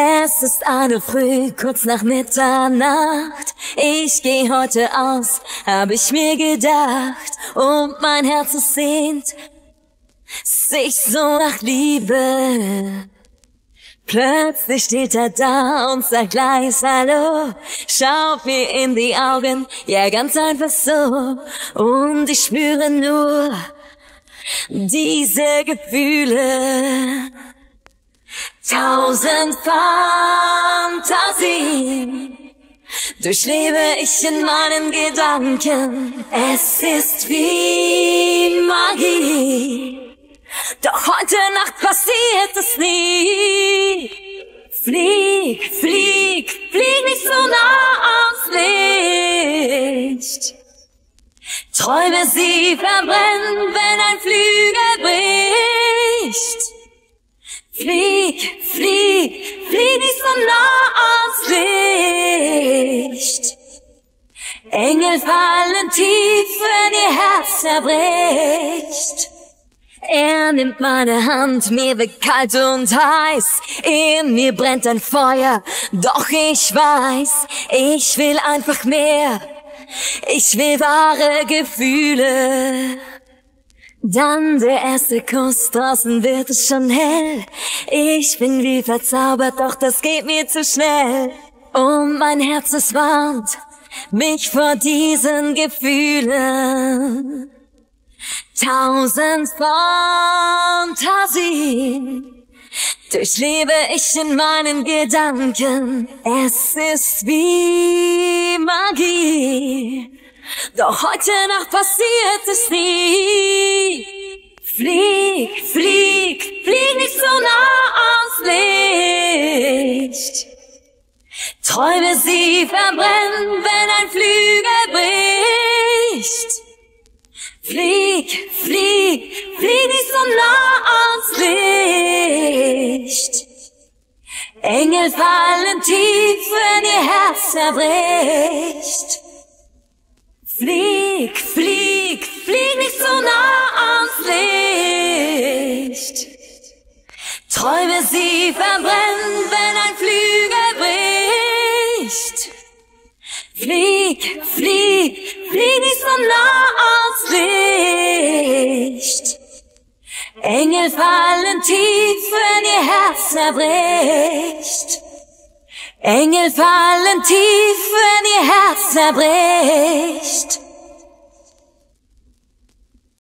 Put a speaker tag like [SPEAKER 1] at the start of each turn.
[SPEAKER 1] Es ist eine Früh, kurz nach Mitternacht. Ich geh heute aus, hab ich mir gedacht. Und mein Herz es sehnt sich so nach Liebe. Plötzlich steht er da und sagt gleich Hallo, schaut mir in die Augen, ja ganz einfach so. Und ich spüre nur diese Gefühle. Tausend Fantasien durchlebe ich in meinen Gedanken. Es ist wie Magie. Doch heute Nacht passiert es nie. Flieg, flieg, flieg nicht so nah ans Licht. Träume sie verbrennen, wenn ein Flügel bricht. Flieg, Engel fallen tief, wenn ihr Herz zerbricht. Er nimmt meine Hand, mir wird kalt und heiß, in mir brennt ein Feuer, doch ich weiß, ich will einfach mehr, ich will wahre Gefühle. Dann der erste Kuss, draußen wird es schon hell. Ich bin wie verzaubert, doch das geht mir zu schnell. Und mein Herz es warnt mich vor diesen Gefühlen. Tausend Fantasien durchlebe ich in meinen Gedanken. Es ist wie Magie. Doch heute Nacht passiert es nie. Flieg, flieg, flieg nicht so nah ans Licht. Träume sie verbrennen, flieg nicht so nah ans Licht. Engel fallen tief, wenn ihr Herz zerbricht. Flieg, flieg, flieg nicht so nah ans Licht. Träume sie verbrennen, wenn ein Flügel bricht. Flieg, flieg, flieg nicht so nah ans Licht. Engel fallen tief, wenn ihr Herz zerbricht. Engel fallen tief, wenn ihr Herz zerbricht.